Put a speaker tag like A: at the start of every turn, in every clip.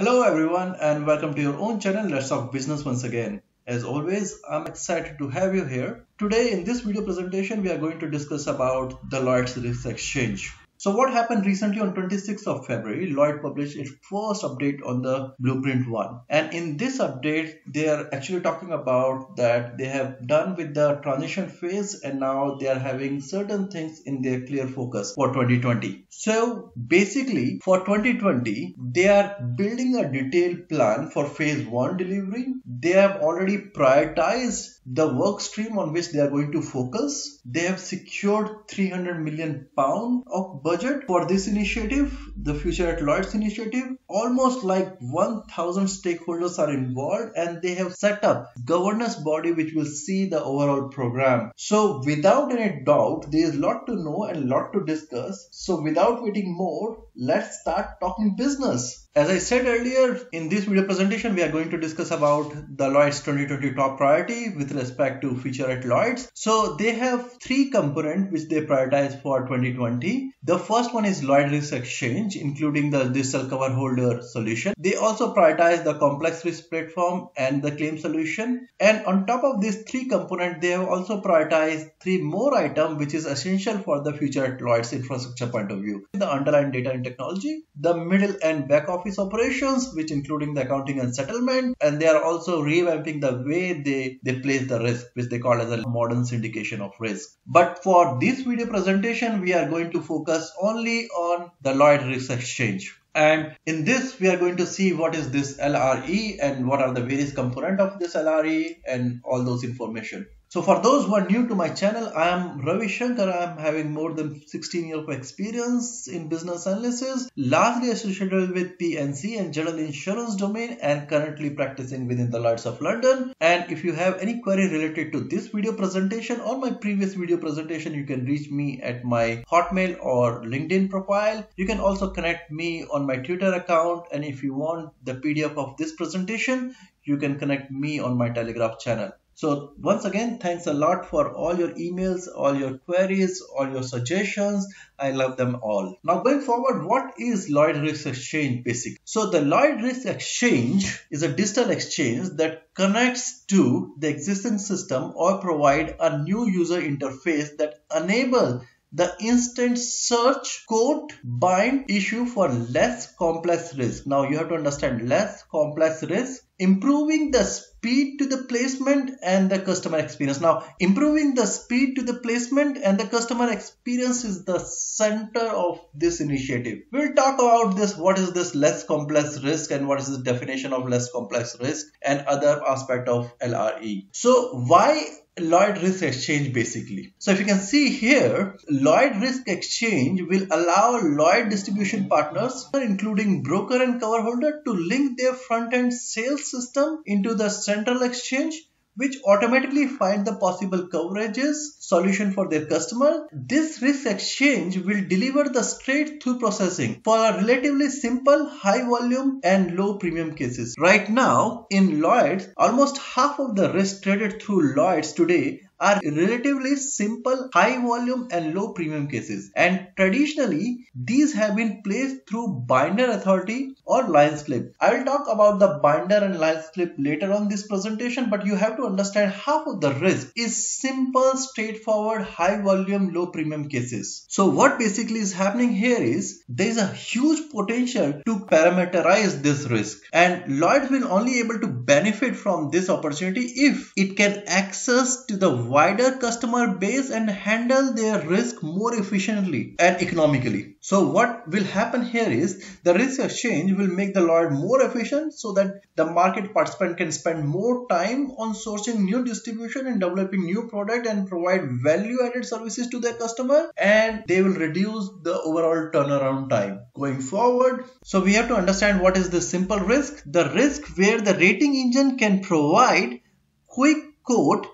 A: Hello everyone and welcome to your own channel Let's Talk Business once again. As always, I'm excited to have you here. Today in this video presentation, we are going to discuss about the Lloyd's Risk Exchange. So what happened recently on 26th of February, Lloyd published its first update on the Blueprint 1. And in this update, they are actually talking about that they have done with the transition phase and now they are having certain things in their clear focus for 2020. So basically for 2020, they are building a detailed plan for phase 1 delivery. They have already prioritized the work stream on which they are going to focus. They have secured 300 million pound of budget for this initiative, the Future at Lloyd's initiative. Almost like 1000 stakeholders are involved and they have set up governance body which will see the overall program. So without any doubt, there is a lot to know and a lot to discuss. So without waiting more, let's start talking business. As I said earlier, in this video presentation, we are going to discuss about the Lloyd's 2020 top priority with respect to Future at Lloyd's. So they have three components which they prioritize for 2020. The first one is Lloyd Risk Exchange, including the digital cover holder solution. They also prioritize the complex risk platform and the claim solution. And on top of these three components, they have also prioritized three more items which is essential for the Future at Lloyd's infrastructure point of view. The underlying data and technology, the middle and back office operations, which including the accounting and settlement, and they are also revamping the way they, they place the risk, which they call as a modern syndication of risk. But for this video presentation, we are going to focus only on the Lloyd Risk Exchange. And in this, we are going to see what is this LRE and what are the various components of this LRE and all those information. So for those who are new to my channel, I am Ravi Shankar. I am having more than 16 years of experience in business analysis, largely associated with P&C and general insurance domain and currently practicing within the Lloyd's of London. And if you have any query related to this video presentation or my previous video presentation, you can reach me at my Hotmail or LinkedIn profile. You can also connect me on my Twitter account. And if you want the PDF of this presentation, you can connect me on my Telegram channel. So once again, thanks a lot for all your emails, all your queries, all your suggestions. I love them all. Now going forward, what is Lloyd Risk Exchange basically? So the Lloyd Risk Exchange is a digital exchange that connects to the existing system or provide a new user interface that enable the instant search quote bind issue for less complex risk. Now you have to understand less complex risk improving the speed to the placement and the customer experience. Now, improving the speed to the placement and the customer experience is the center of this initiative. We'll talk about this, what is this less complex risk and what is the definition of less complex risk and other aspect of LRE. So why Lloyd Risk Exchange basically. So if you can see here, Lloyd Risk Exchange will allow Lloyd distribution partners, including broker and cover holder, to link their front-end sales system into the central exchange which automatically find the possible coverages solution for their customer. This risk exchange will deliver the straight through processing for a relatively simple, high volume and low premium cases. Right now in Lloyd's, almost half of the risk traded through Lloyd's today are relatively simple, high volume and low premium cases. And traditionally, these have been placed through binder authority or line slip. I will talk about the binder and line slip later on this presentation, but you have to understand half of the risk is simple, straightforward, high volume, low premium cases. So what basically is happening here is there is a huge potential to parameterize this risk and Lloyd will only able to benefit from this opportunity if it can access to the wider customer base and handle their risk more efficiently and economically. So what will happen here is the risk exchange will make the Lloyd more efficient so that the market participant can spend more time on sourcing new distribution and developing new product and provide value added services to their customer and they will reduce the overall turnaround time going forward. So we have to understand what is the simple risk. The risk where the rating engine can provide quick quote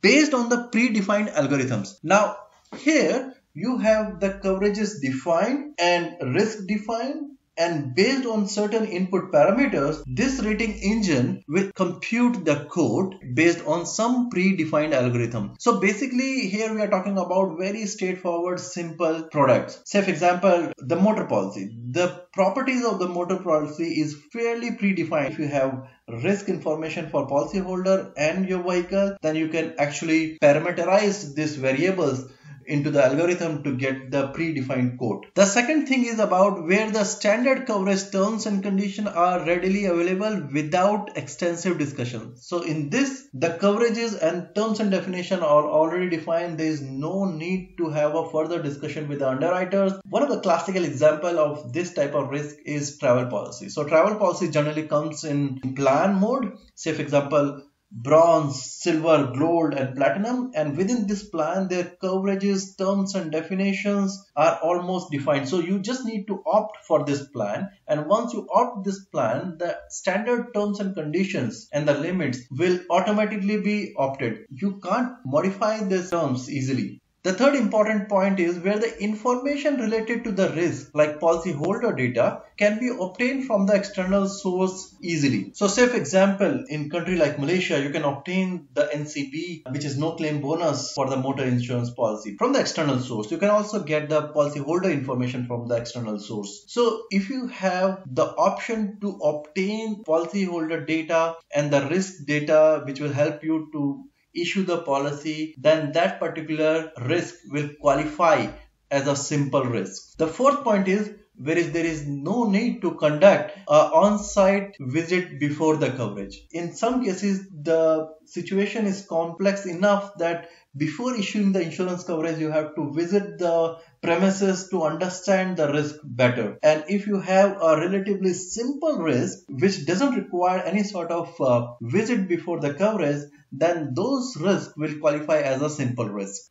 A: based on the predefined algorithms. Now here you have the coverages defined and risk defined and based on certain input parameters, this rating engine will compute the quote based on some predefined algorithm. So basically here we are talking about very straightforward, simple products. Say for example, the motor policy. The properties of the motor policy is fairly predefined. If you have risk information for policyholder and your vehicle, then you can actually parameterize these variables into the algorithm to get the predefined quote. The second thing is about where the standard coverage terms and conditions are readily available without extensive discussion. So in this, the coverages and terms and definition are already defined. There is no need to have a further discussion with the underwriters. One of the classical example of this type of risk is travel policy. So travel policy generally comes in plan mode. Say for example, bronze, silver, gold and platinum and within this plan their coverages, terms and definitions are almost defined. So you just need to opt for this plan and once you opt this plan the standard terms and conditions and the limits will automatically be opted. You can't modify the terms easily. The third important point is where the information related to the risk like policyholder data can be obtained from the external source easily. So say for example in country like Malaysia you can obtain the NCB which is no claim bonus for the motor insurance policy from the external source. You can also get the policyholder information from the external source. So if you have the option to obtain policyholder data and the risk data which will help you to issue the policy, then that particular risk will qualify as a simple risk. The fourth point is whereas there is no need to conduct a on-site visit before the coverage. In some cases, the situation is complex enough that before issuing the insurance coverage, you have to visit the premises to understand the risk better. And if you have a relatively simple risk, which doesn't require any sort of uh, visit before the coverage, then those risks will qualify as a simple risk.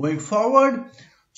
A: Going forward,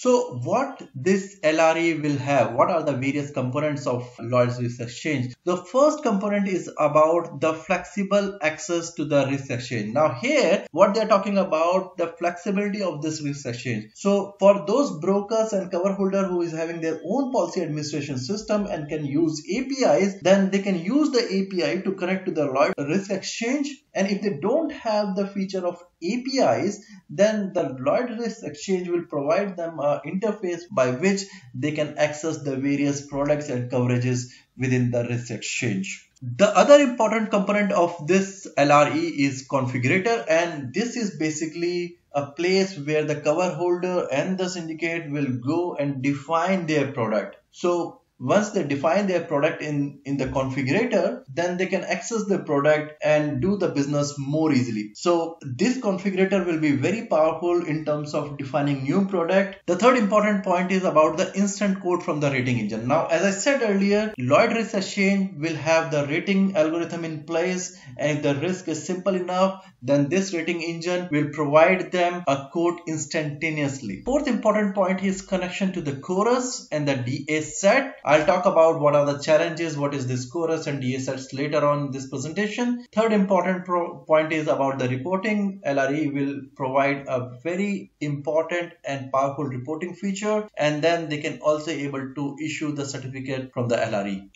A: so what this LRE will have, what are the various components of Lloyd's Risk Exchange? The first component is about the flexible access to the risk exchange. Now here, what they're talking about, the flexibility of this risk exchange. So for those brokers and cover holder who is having their own policy administration system and can use APIs, then they can use the API to connect to the Lloyd Risk Exchange. And if they don't have the feature of APIs, then the Lloyd Risk Exchange will provide them an interface by which they can access the various products and coverages within the risk exchange. The other important component of this LRE is configurator and this is basically a place where the cover holder and the syndicate will go and define their product. So once they define their product in, in the configurator, then they can access the product and do the business more easily. So this configurator will be very powerful in terms of defining new product. The third important point is about the instant quote from the rating engine. Now, as I said earlier, Lloyd Risk Exchange will have the rating algorithm in place and if the risk is simple enough, then this rating engine will provide them a quote instantaneously. Fourth important point is connection to the chorus and the DA set. I'll talk about what are the challenges, what is this chorus and DA sets later on this presentation. Third important point is about the reporting. LRE will provide a very important and powerful reporting feature and then they can also able to issue the certificate from the LRE.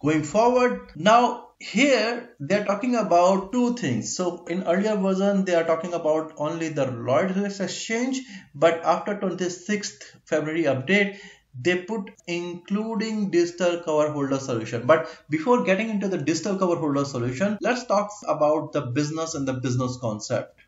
A: Going forward, now here they're talking about two things so in earlier version they are talking about only the Lloyd Risk Exchange but after 26th February update they put including digital cover holder solution but before getting into the digital cover holder solution let's talk about the business and the business concept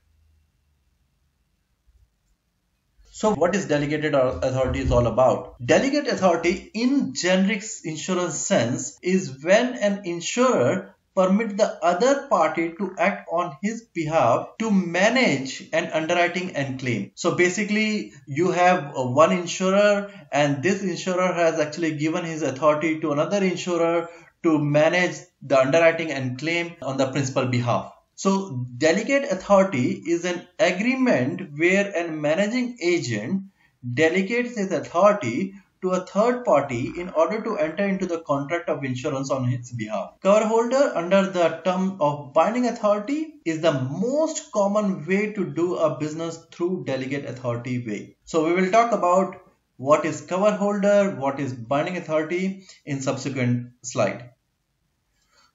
A: So what is delegated authority is all about? Delegate authority in generic insurance sense is when an insurer permit the other party to act on his behalf to manage an underwriting and claim. So basically you have one insurer and this insurer has actually given his authority to another insurer to manage the underwriting and claim on the principal behalf. So delegate authority is an agreement where a managing agent delegates his authority to a third party in order to enter into the contract of insurance on its behalf. Cover holder under the term of binding authority is the most common way to do a business through delegate authority way. So we will talk about what is cover holder, what is binding authority in subsequent slide.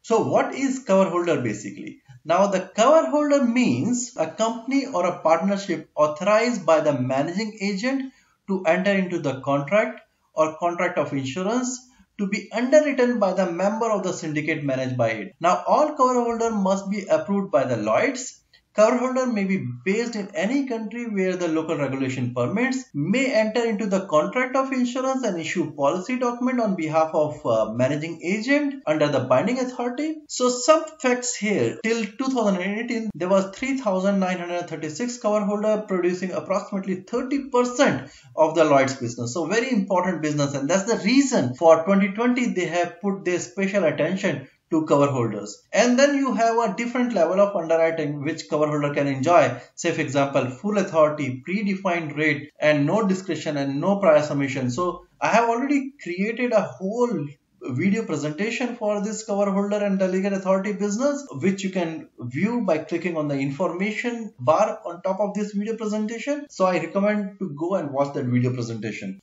A: So what is cover holder basically? Now the cover holder means a company or a partnership authorized by the managing agent to enter into the contract or contract of insurance to be underwritten by the member of the syndicate managed by it. Now all cover holder must be approved by the Lloyds Cover holder may be based in any country where the local regulation permits, may enter into the contract of insurance and issue policy document on behalf of uh, managing agent under the binding authority. So some facts here, till 2018 there was 3,936 cover holder producing approximately 30% of the Lloyd's business. So very important business and that's the reason for 2020 they have put their special attention to cover holders. And then you have a different level of underwriting which cover holder can enjoy. Say for example, full authority, predefined rate and no discretion and no prior submission. So I have already created a whole video presentation for this cover holder and delegate authority business which you can view by clicking on the information bar on top of this video presentation so i recommend to go and watch that video presentation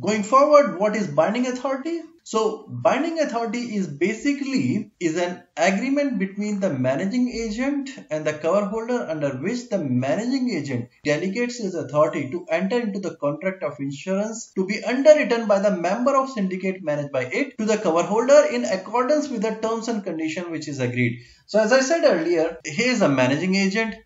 A: Going forward, what is binding authority? So binding authority is basically is an agreement between the managing agent and the cover holder under which the managing agent delegates his authority to enter into the contract of insurance to be underwritten by the member of syndicate managed by it to the cover holder in accordance with the terms and condition which is agreed. So as I said earlier, he is a managing agent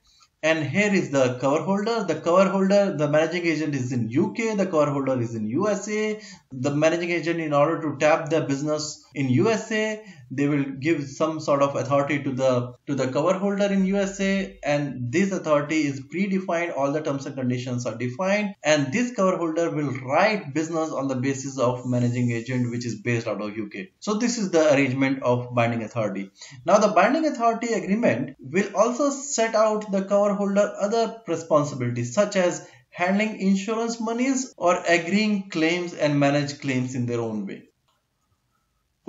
A: and here is the cover holder. The cover holder the managing agent is in uk the cover holder is in usa the managing agent in order to tap the business in usa they will give some sort of authority to the to the cover holder in USA and this authority is predefined all the terms and conditions are defined and this cover holder will write business on the basis of managing agent which is based out of UK so this is the arrangement of binding authority. Now the binding authority agreement will also set out the cover holder other responsibilities such as handling insurance monies or agreeing claims and manage claims in their own way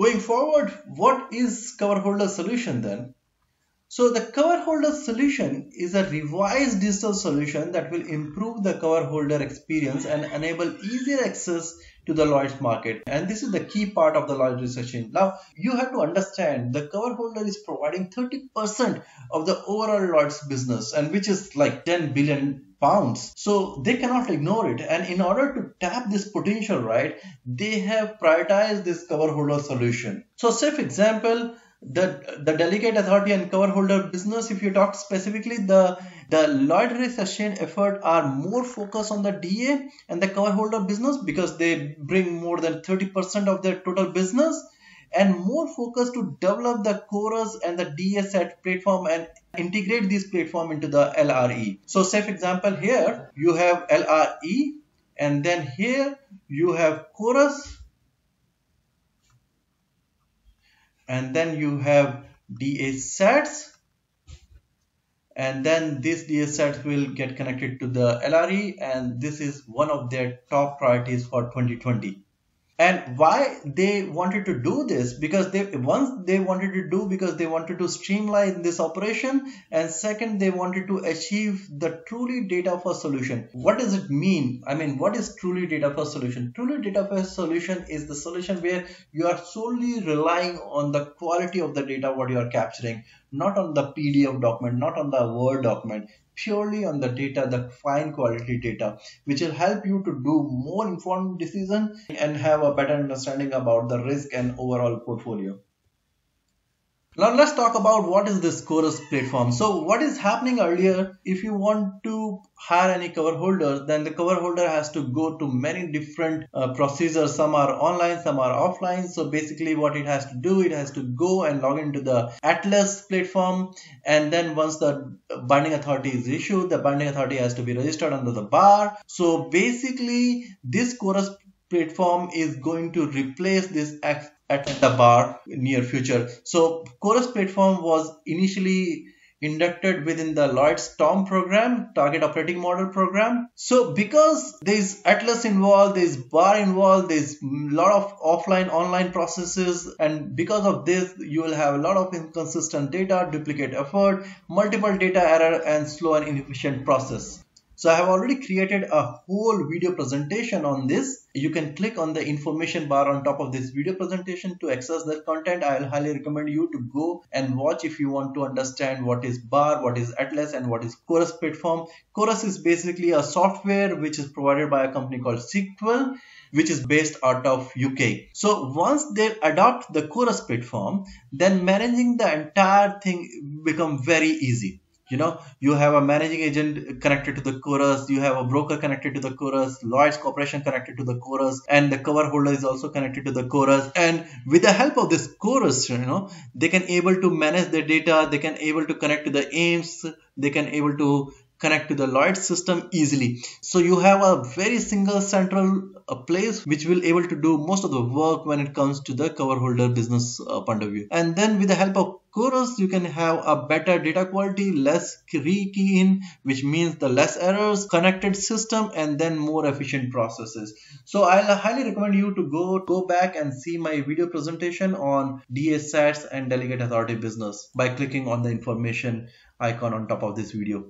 A: Going forward, what is cover holder solution then? So the cover holder solution is a revised digital solution that will improve the cover holder experience and enable easier access to the Lloyd's market. And this is the key part of the Lloyd's research. Now you have to understand the cover holder is providing 30% of the overall Lloyd's business and which is like 10 billion pounds so they cannot ignore it and in order to tap this potential right they have prioritized this cover holder solution so say for example the the delegate authority and cover holder business if you talk specifically the the Lloyd recession effort are more focused on the DA and the cover holder business because they bring more than 30% of their total business and more focus to develop the Chorus and the DSAT platform and integrate this platform into the LRE. So say for example here you have LRE and then here you have Chorus and then you have DA sets and then this DA sets will get connected to the LRE and this is one of their top priorities for 2020 and why they wanted to do this? Because they once they wanted to do because they wanted to streamline this operation. And second they wanted to achieve the truly data first solution. What does it mean? I mean what is truly data first solution? Truly data first solution is the solution where you are solely relying on the quality of the data what you are capturing not on the pdf document not on the word document purely on the data, the fine quality data, which will help you to do more informed decision and have a better understanding about the risk and overall portfolio. Now let's talk about what is this Chorus platform. So what is happening earlier, if you want to hire any cover holder, then the cover holder has to go to many different uh, procedures. Some are online, some are offline. So basically what it has to do, it has to go and log into the Atlas platform. And then once the binding authority is issued, the binding authority has to be registered under the bar. So basically this Chorus platform is going to replace this at the bar near future. So Chorus platform was initially inducted within the Lloyd's TOM program, Target Operating Model program. So because there's Atlas involved, there's bar involved, there's a lot of offline, online processes, and because of this, you will have a lot of inconsistent data, duplicate effort, multiple data error, and slow and inefficient process. So I have already created a whole video presentation on this. You can click on the information bar on top of this video presentation to access that content. I'll highly recommend you to go and watch if you want to understand what is bar, what is Atlas and what is Chorus platform. Chorus is basically a software which is provided by a company called Sequel which is based out of UK. So once they adopt the Chorus platform, then managing the entire thing become very easy you know you have a managing agent connected to the chorus you have a broker connected to the chorus lloyds corporation connected to the chorus and the cover holder is also connected to the chorus. And with the help of this chorus you know they can able to manage their data they can able to connect to the aims they can able to connect to the Lloyd system easily. So you have a very single central uh, place which will able to do most of the work when it comes to the cover holder business uh, point of view. And then with the help of Chorus, you can have a better data quality, less rekey in, which means the less errors, connected system, and then more efficient processes. So I'll highly recommend you to go go back and see my video presentation on DA sets and delegate authority business by clicking on the information icon on top of this video.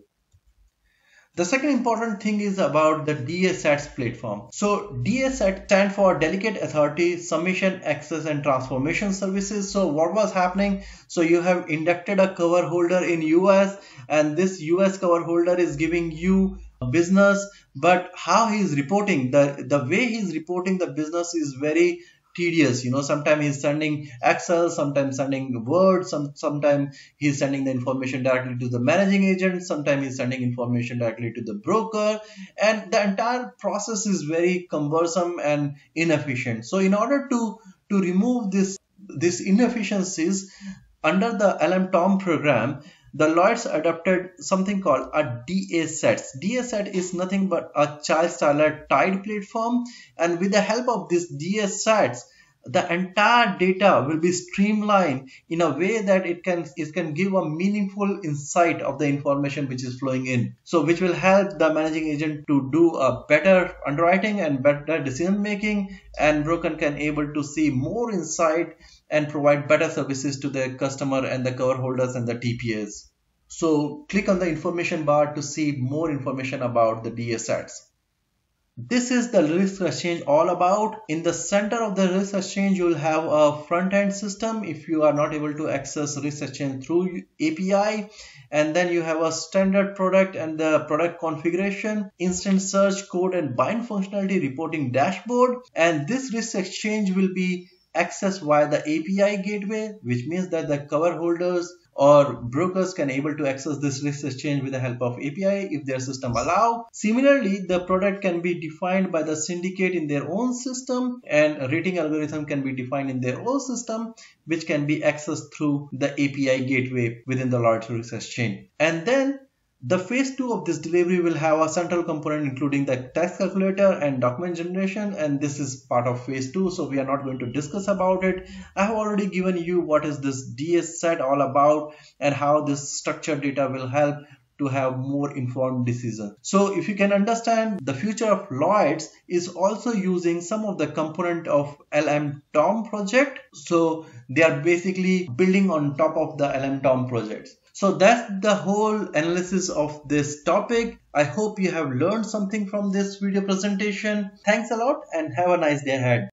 A: The second important thing is about the DASATS platform. So DASAT stand for Delegate Authority Submission Access and Transformation Services. So what was happening? So you have inducted a cover holder in US and this US cover holder is giving you a business but how he is reporting the the way he is reporting the business is very tedious you know. Sometimes he's sending excel sometimes sending word some sometimes he's sending the information directly to the managing agent sometimes he's sending information directly to the broker. And the entire process is very cumbersome and inefficient. So in order to to remove this these inefficiencies under the LM Tom program the Lloyds adopted something called a DA sets. DA set is nothing but a child styler tied platform and with the help of this DA sets the entire data will be streamlined in a way that it can it can give a meaningful insight of the information which is flowing in so which will help the managing agent to do a better underwriting and better decision making and broker can able to see more insight and provide better services to the customer and the cover holders and the TPAs. So click on the information bar to see more information about the DA. This is the risk exchange all about. In the center of the risk exchange, you will have a front end system if you are not able to access risk exchange through API. And then you have a standard product and the product configuration, instant search code and bind functionality reporting dashboard. And this risk exchange will be accessed via the API gateway, which means that the cover holders or brokers can able to access this risk exchange with the help of API if their system allow. Similarly, the product can be defined by the syndicate in their own system and rating algorithm can be defined in their own system which can be accessed through the API gateway within the large risk exchange. And then the phase 2 of this delivery will have a central component including the tax calculator and document generation and this is part of phase 2 so we are not going to discuss about it. I have already given you what is this DS set all about and how this structured data will help to have more informed decision. So if you can understand the future of Lloyds is also using some of the component of LM Tom project. So they are basically building on top of the LM Tom projects. So that's the whole analysis of this topic. I hope you have learned something from this video presentation. Thanks a lot and have a nice day ahead.